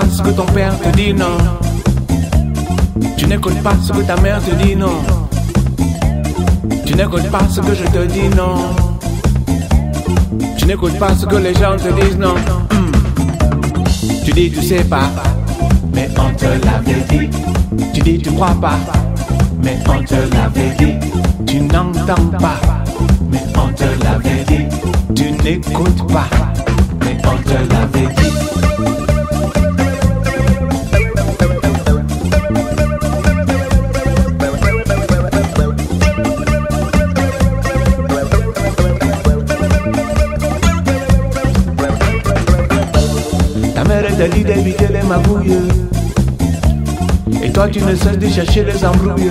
pas ce que ton père te dit, non. Tu n'écoutes pas ce que ta mère te dit, non. Tu n'écoutes pas ce que je te dis, non. Tu n'écoutes pas ce que les gens te disent, non. Hmm. Tu dis, tu sais pas, mais on te l'avait dit. Tu dis, tu crois pas, mais on te l'avait dit. Tu n'entends pas, mais on te l'avait dit. Tu n'écoutes pas, T'a dit d'éviter les magouilles. Et toi tu ne cesses de chercher les embrouilles.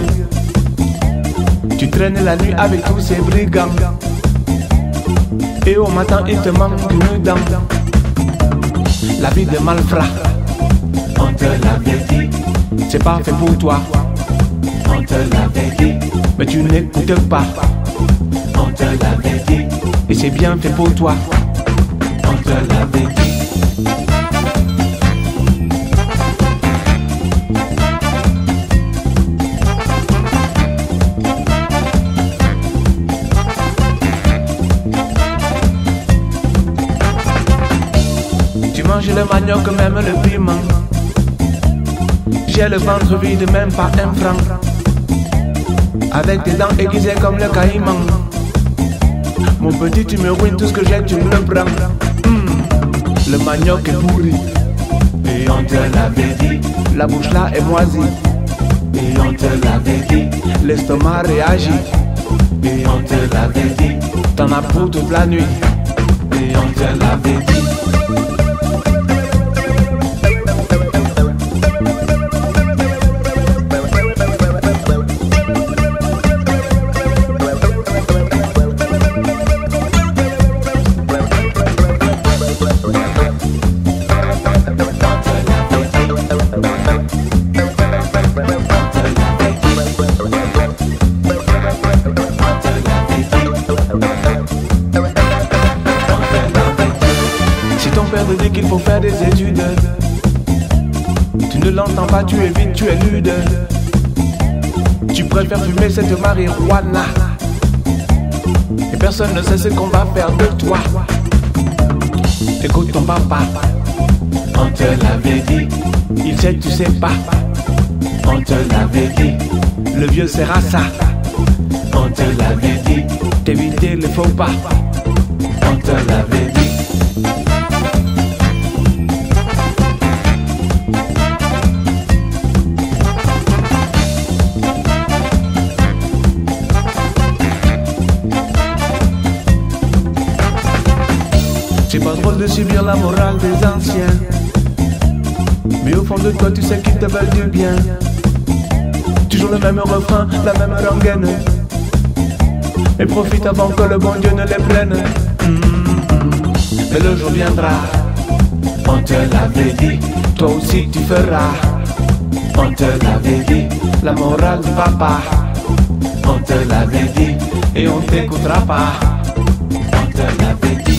Tu traînes la nuit avec tous ces brigands. Et au matin il te manque une dent. La vie de malfrat, on te l'avait dit. C'est pas fait pour toi, on te l'avait dit. Mais tu n'écoutes pas, on te l'avait dit. Et c'est bien fait pour toi, on te l'avait dit. Tu manges le manioc, même le piment. J'ai le ventre vide, même pas un franc. Avec tes dents aiguisées comme le caïman. Mon petit, tu me ruines tout ce que j'ai, tu me le prends. Hmm, Le manioc est pourri. Et on te l'avait dit. La bouche là est moisie. Et on te l'avait dit. L'estomac réagit. Et on te l'avait dit. T'en as pour toute la nuit. Et on te l'avait dit. Bye. Te dit qu'il faut faire des études, tu ne l'entends pas, tu évites, tu es lude. Tu préfères fumer cette marijuana. Et personne ne sait ce qu'on va faire de toi. Écoute ton papa, on te l'avait dit. Il sait, tu sais pas. On te l'avait dit. Le vieux sera ça. On te l'avait dit. T'éviter le faux pas. On te l'avait dit. De subir la morale des anciens. Mais au fond de toi, tu sais qu'ils te veulent du bien. Toujours le même refrain, la même rengaine. Et profite avant que le bon Dieu ne les prenne. Mais le jour viendra, on te l'avait dit. Toi aussi tu feras. On te l'avait dit, la morale du papa. On te l'avait dit, et on t'écoutera pas. On te l'avait dit.